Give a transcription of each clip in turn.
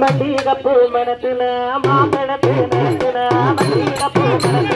மல்லிகை பூ மனத்துல மாம்பழத்து மனத்துல மல்லிகை பூ மனத்துல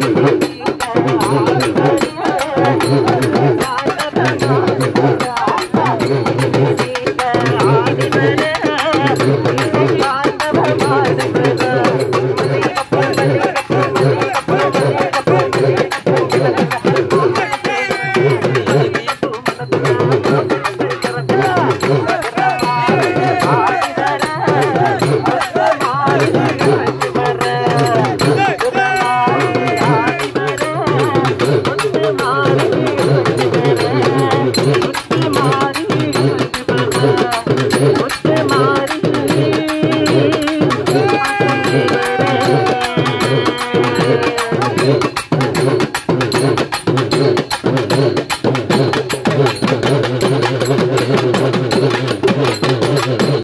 Thank you. Hey, hey, hey.